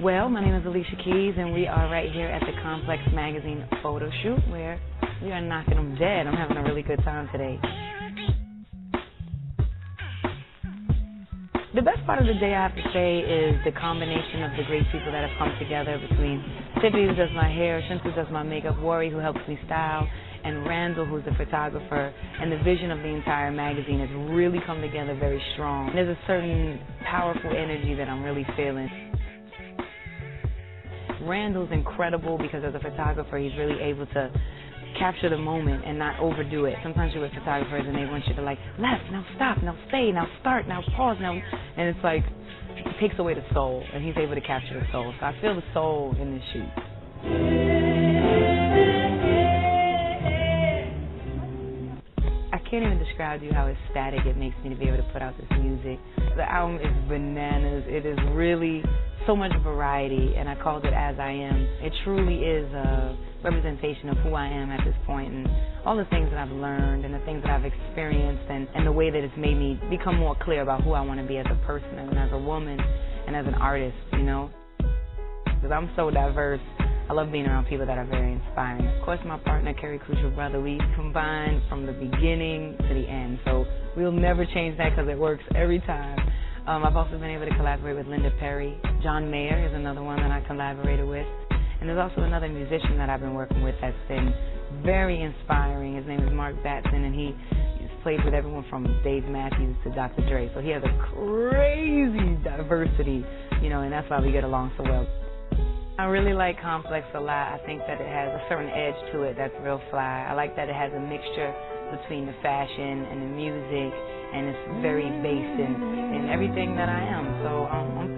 Well, my name is Alicia Keys, and we are right here at the Complex Magazine photo shoot where we are knocking them dead. I'm having a really good time today. The best part of the day, I have to say, is the combination of the great people that have come together between Tippy, who does my hair, Shinsu, who does my makeup, Worry, who helps me style, and Randall, who's the photographer. And the vision of the entire magazine has really come together very strong. There's a certain powerful energy that I'm really feeling. Randall's incredible because as a photographer, he's really able to capture the moment and not overdo it. Sometimes you're with photographers and they want you to like left, now stop, now stay, now start, now pause, now, and it's like it takes away the soul, and he's able to capture the soul. So I feel the soul in this shoot. I can't even describe to you how ecstatic it makes me to be able to put out this music. The album is bananas. It is really so much variety, and I called it As I Am. It truly is a representation of who I am at this point and all the things that I've learned and the things that I've experienced and, and the way that it's made me become more clear about who I want to be as a person and as a woman and as an artist, you know? Because I'm so diverse. I love being around people that are very inspiring. Of course, my partner, Kerry Krucial Brother, we combined from the beginning to the end. So we'll never change that because it works every time. Um, I've also been able to collaborate with Linda Perry. John Mayer is another one that I collaborated with. And there's also another musician that I've been working with that's been very inspiring. His name is Mark Batson, and he played with everyone from Dave Matthews to Dr. Dre. So he has a crazy diversity, you know, and that's why we get along so well. I really like Complex a lot. I think that it has a certain edge to it that's real fly. I like that it has a mixture between the fashion and the music, and it's very based in, in everything that I am. So um, I'm